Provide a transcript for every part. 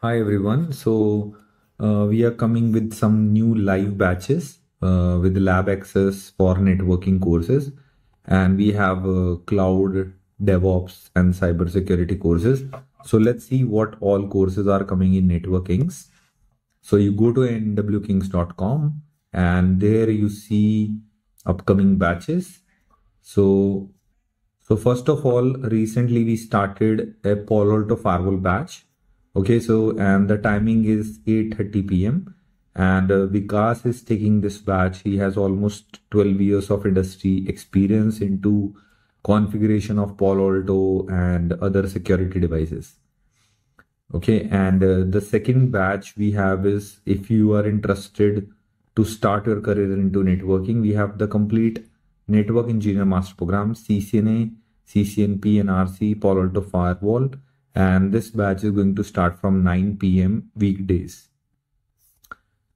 Hi everyone. So uh, we are coming with some new live batches uh, with lab access for networking courses, and we have uh, cloud, DevOps, and cybersecurity courses. So let's see what all courses are coming in Network Kings. So you go to nwkings.com and there you see upcoming batches. So so first of all, recently we started a Palo Alto firewall batch Okay, so and the timing is 8:30 p.m. and uh, Vikas is taking this batch. He has almost 12 years of industry experience into configuration of Palo Alto and other security devices. Okay, and uh, the second batch we have is if you are interested to start your career into networking, we have the complete network engineer master program, CCNA, CCNP, ENARSI, Palo Alto firewall and this batch is going to start from 9 p.m. weekdays.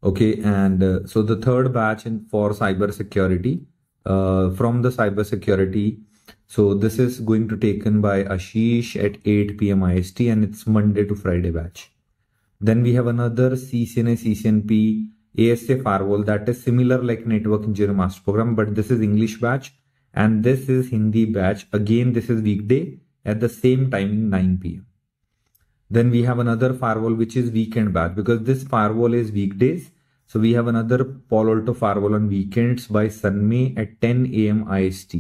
Okay, and uh, so the third batch in for cybersecurity uh, from the cybersecurity. So this is going to taken by Ashish at 8 p.m. IST and it's Monday to Friday batch. Then we have another CCNA CCNP ASA firewall that is similar like network engineer master program, but this is English batch and this is Hindi batch. Again, this is weekday at the same timing 9 p.m. Then we have another firewall which is weekend batch because this firewall is weekdays. So we have another Palo Alto firewall on weekends by Sunmay at 10 a.m. IST.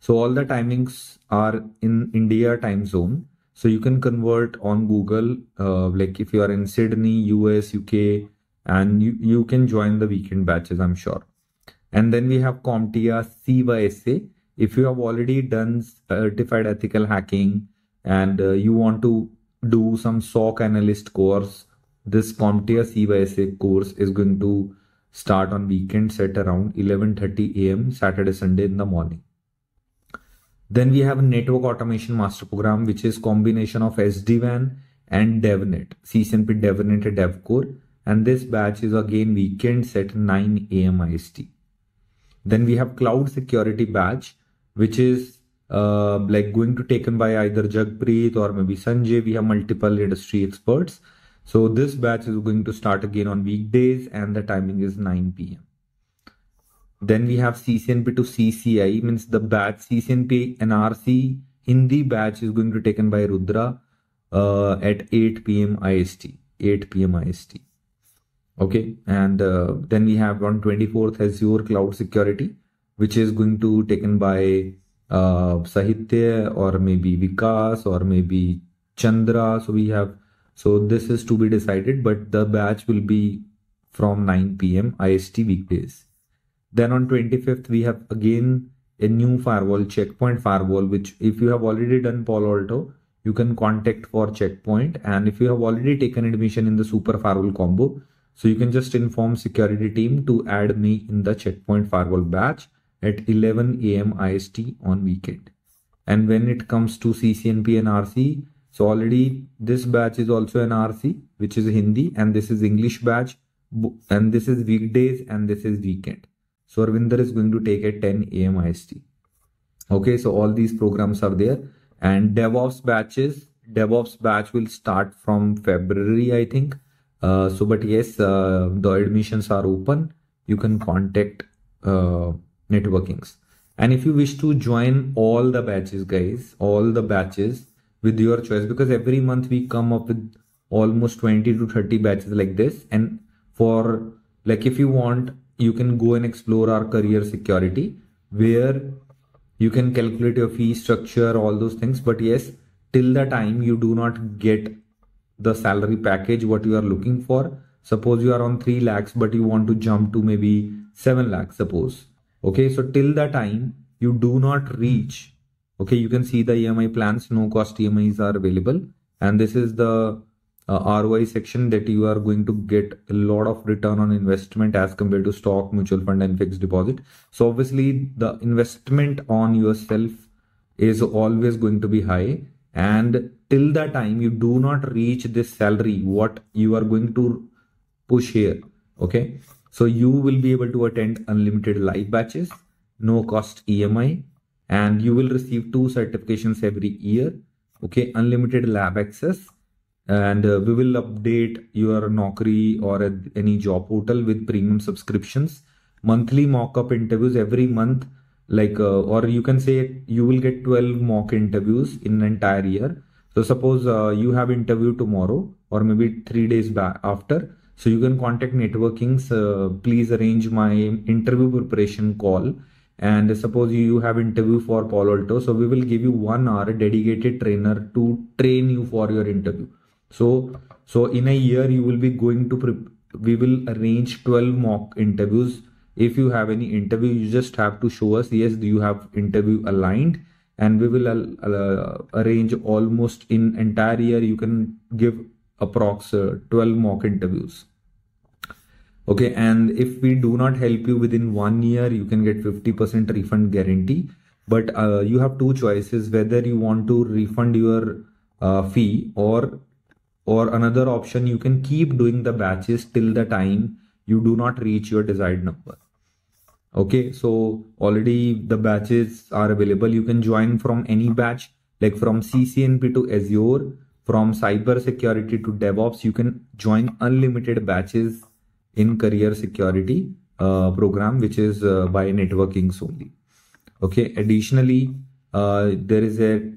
So all the timings are in India time zone. So you can convert on Google, uh, like if you are in Sydney, US, UK, and you, you can join the weekend batches, I'm sure. And then we have CompTIA CYSA if you have already done certified ethical hacking and uh, you want to do some SOC analyst course, this CompTIA CYSA course is going to start on weekends at around 11:30 a.m. Saturday Sunday in the morning. Then we have a network automation master program, which is combination of SD-WAN and DevNet, CCNP DevNet and DEVCOR. And this batch is again weekends at 9 a.m. IST. Then we have cloud security batch, which is uh, like going to taken by either Jagpreet or maybe Sanjay. We have multiple industry experts. So this batch is going to start again on weekdays and the timing is 9 p.m. Then we have CCNP to CCIE means the batch CCNP ENARSI Hindi batch is going to taken by Rudra uh, at 8 p.m. IST. 8 p.m. IST. Okay, and uh, then we have on 24th Azure Cloud Security which is going to taken by uh, Sahitya or maybe Vikas or maybe Chandra. So we have, so this is to be decided, but the batch will be from 9 p.m. IST weekdays. Then on 25th, we have again a new firewall, checkpoint firewall, which if you have already done Palo Alto, you can contact for checkpoint. And if you have already taken admission in the super firewall combo, so you can just inform security team to add me in the checkpoint firewall batch at 11 a.m. IST on weekend. And when it comes to CCNP and RC, so already this batch is also an RC, which is Hindi, and this is English batch, and this is weekdays, and this is weekend. So Arvinder is going to take at 10 a.m. IST. Okay, so all these programs are there. And DevOps batches, DevOps batch will start from February, I think. Uh, so, but yes, uh, the admissions are open. You can contact uh, Network Kings. And if you wish to join all the batches guys all the batches with your choice because every month we come up with almost 20 to 30 batches like this. And for like if you want you can go and explore our career security where you can calculate your fee structure all those things. But yes till the time you do not get the salary package what you are looking for suppose you are on 3 lakhs but you want to jump to maybe 7 lakhs suppose okay so till the time you do not reach okay you can see the emi plans no cost emis are available. And this is the uh, roi section that you are going to get a lot of return on investment as compared to stock mutual fund and fixed deposit. So obviously the investment on yourself is always going to be high. And till the time you do not reach this salary what you are going to push here okay so you will be able to attend unlimited live batches, no cost EMI, and you will receive two certifications every year. Okay, unlimited lab access, and uh, we will update your Naukri or any job portal with premium subscriptions, monthly mock-up interviews every month, like uh, or you can say you will get 12 mock interviews in an entire year. So suppose uh, you have interview tomorrow or maybe three days back after. So you can contact Network Kings. Uh, please arrange my interview preparation call and suppose you have interview for Palo Alto, so we will give you one hour dedicated trainer to train you for your interview. So, so in a year you will be going to we will arrange 12 mock interviews. If you have any interview, you just have to show us yes, you have interview aligned, and we will uh, uh, arrange almost in entire year. You can give approx uh, 12 mock interviews okay and if we do not help you within one year you can get 50% refund guarantee. But uh, you have two choices whether you want to refund your uh, fee or or another option you can keep doing the batches till the time you do not reach your desired number. Okay so already the batches are available. You can join from any batch like from ccnp to azure from cyber security to devops you can join unlimited batches in career security uh, program which is uh, by networking only okay additionally uh, there is a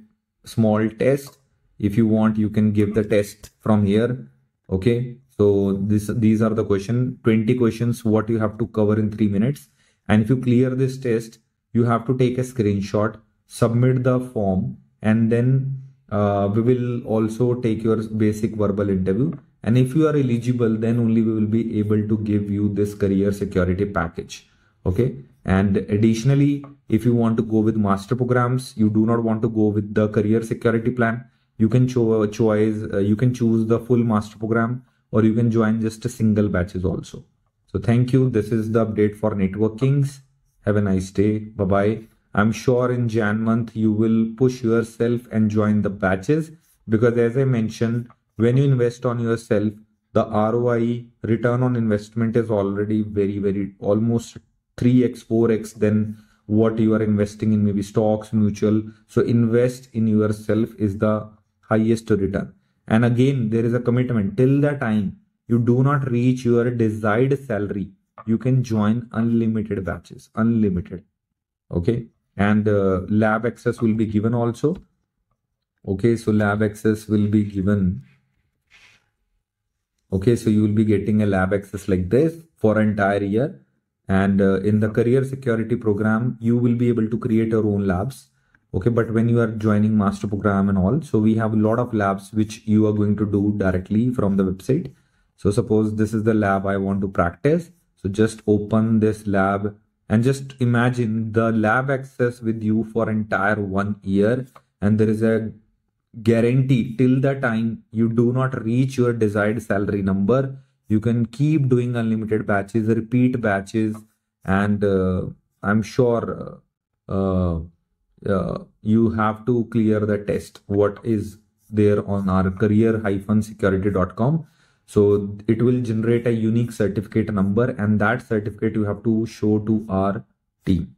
small test. If you want you can give the test from here. Okay so this these are the question 20 questions what you have to cover in 3 minutes. And if you clear this test you have to take a screenshot submit the form and then uh, we will also take your basic verbal interview and if you are eligible then only we will be able to give you this career security package. Okay? And additionally if you want to go with master programs you do not want to go with the career security plan you can cho- choose uh, you can choose the full master program or you can join just a single batches also. So thank you. This is the update for Network Kings. Have a nice day. Bye bye i'm sure in jan month you will push yourself and join the batches because as i mentioned when you invest on yourself the roi return on investment is already very very almost 3x 4x than what you are investing in maybe stocks mutual. So invest in yourself is the highest return. And again there is a commitment. Till the time you do not reach your desired salary you can join unlimited batches unlimited. Okay? And uh, lab access will be given also. Okay? So lab access will be given okay so you will be getting a lab access like this for entire year. And uh, in the career security program you will be able to create your own labs. Okay but when you are joining master program and all so we have a lot of labs which you are going to do directly from the website. So suppose this is the lab i want to practice. So just open this lab and just imagine the lab access with you for entire one year. And there is a guarantee till the time you do not reach your desired salary number you can keep doing unlimited batches repeat batches and uh, i'm sure uh, uh, you have to clear the test. What is there on our career-security.com so it will generate a unique certificate number and that certificate you have to show to our team.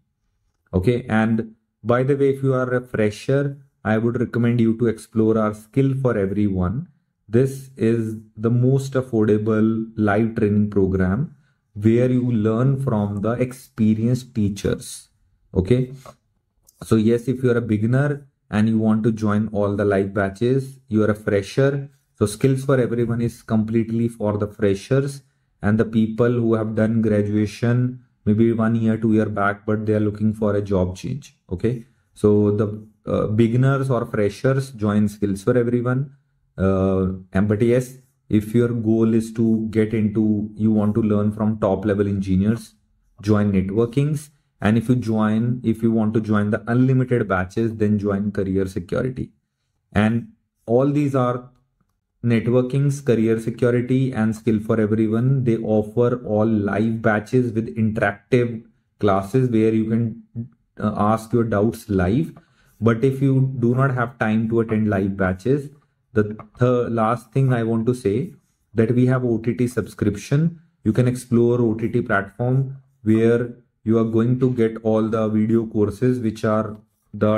Okay? And by the way if you are a fresher I would recommend you to explore our skill for everyone. This is the most affordable live training program where you learn from the experienced teachers. Okay. So yes, if you're a beginner and you want to join all the live batches, you are a fresher. So skills for everyone is completely for the freshers and the people who have done graduation maybe one year, two year back, but they are looking for a job change. Okay. So the uh, beginners or freshers join skills for everyone. Uh, but yes, if your goal is to get into, you want to learn from top level engineers, join Network Kings. And if you join, if you want to join the unlimited batches, then join career security. And all these are Network Kings, career security, and skill for everyone. They offer all live batches with interactive classes where you can uh, ask your doubts live but if you do not have time to attend live batches the, the last thing i want to say that we have ott subscription. You can explore ott platform where you are going to get all the video courses which are the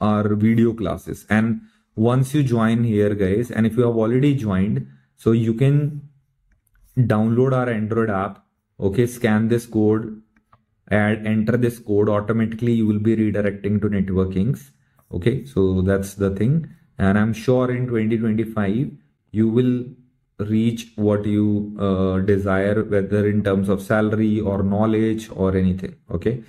are video classes. And once you join here guys and if you have already joined so you can download our android app okay scan this code and enter this code. Automatically you will be redirecting to Network Kings okay so that's the thing. And i'm sure in 2025 you will reach what you uh, desire whether in terms of salary or knowledge or anything okay?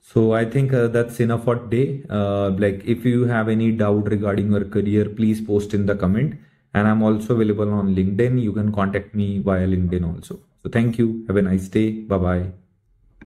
So i think uh, that's enough for today. Uh, like if you have any doubt regarding your career please post in the comment. And i'm also available on linkedin. You can contact me via linkedin also. So thank you. Have a nice day. Bye bye